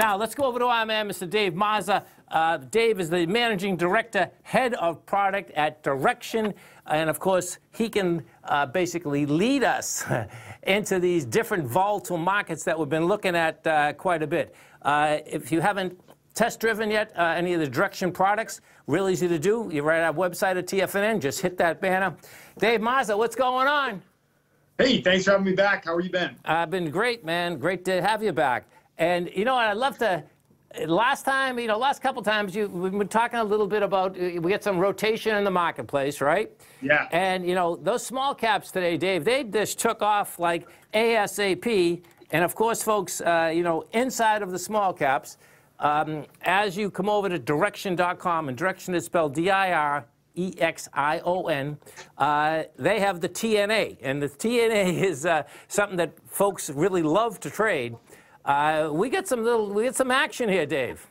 Now, let's go over to our man, Mr. Dave Mazza. Uh, Dave is the managing director, head of product at Direxion. And of course, he can uh, basically lead us into these different volatile markets that we've been looking at uh, quite a bit. Uh, if you haven't test driven yet uh, any of the Direxion products, real easy to do. You're right at our website at TFNN, just hit that banner. Dave Mazza, what's going on? Hey, thanks for having me back. How are you been? I've been great, man. Great to have you back. And you know, I'd love to. Last time, you know, last couple times, you we've been talking a little bit about uh, we get some rotation in the marketplace, right? Yeah. And you know, those small caps today, Dave, they just took off like ASAP. And of course, folks, uh, you know, inside of the small caps, um, as you come over to direxion.com, and Direxion is spelled D-I-R. E-X-I-O-N. Uh, they have the TNA, and the TNA is uh, something that folks really love to trade. Uh, we get some little, we get some action here, Dave.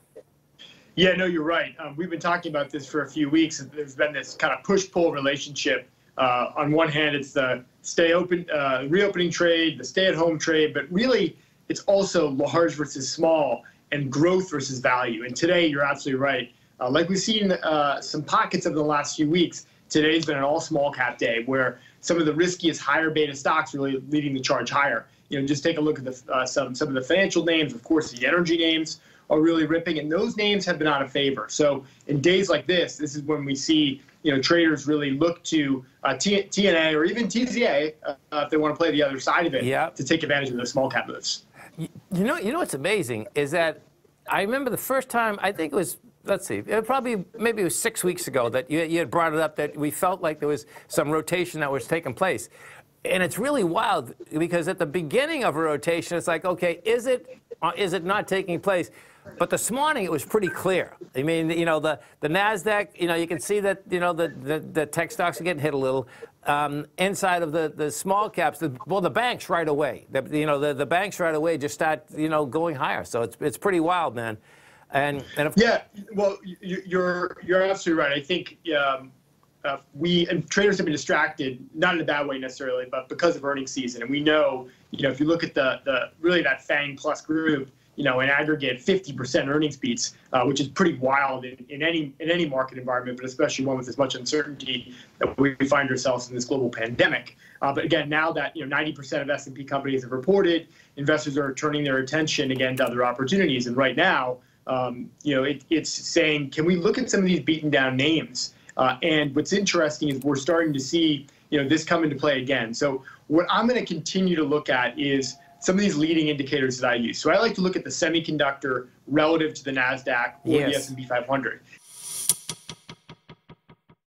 Yeah, no, you're right. Um, we've been talking about this for a few weeks. There's been this kind of push-pull relationship. Uh, on one hand, it's the stay open, uh, reopening trade, the stay-at-home trade, but really, it's also large versus small and growth versus value. And today, you're absolutely right. Uh, like we've seen uh, some pockets of the last few weeks, today's been an all small cap day where some of the riskiest higher beta stocks really leading the charge higher you know, just take a look at the, uh, some some of the financial names. Of course, the energy names are really ripping, and those names have been out of favor. So in days like this, this is when we see you know traders really look to uh, T- TNA or even TZA uh, if they want to play the other side of it yep. to take advantage of those small cap moves. You, you know, you know what's amazing is that I remember the first time I think it was let's see, it probably maybe it was six weeks ago that you, you had brought it up that we felt like there was some rotation that was taking place and it's really wild because at the beginning of a rotation, it's like, okay, is it, uh, it not taking place? But this morning it was pretty clear. I mean, you know, the, the Nasdaq, you know, you can see that, you know, the, the, the tech stocks are getting hit a little. Um, inside of the, the small caps, the, well, the banks right away, the, you know, the, the banks right away just start, you know, going higher. So it's, it's pretty wild, man. And, and yeah, well, you're you're absolutely right. I think um, uh, we and traders have been distracted, not in a bad way necessarily, but because of earnings season. And we know, you know, if you look at the the really that Fang Plus group, you know, in aggregate, 50% earnings beats, uh, which is pretty wild in, in any in any market environment, but especially one with as much uncertainty that we find ourselves in this global pandemic. Uh, but again, now that you know 90% of S&P companies have reported, investors are turning their attention again to other opportunities. And right now, um, you know, it, it's saying, can we look at some of these beaten down names? Uh, and what's interesting is we're starting to see you know this come into play again. So what I'm going to continue to look at is some of these leading indicators that I use. So I like to look at the semiconductor relative to the Nasdaq or yes. the S&P 500.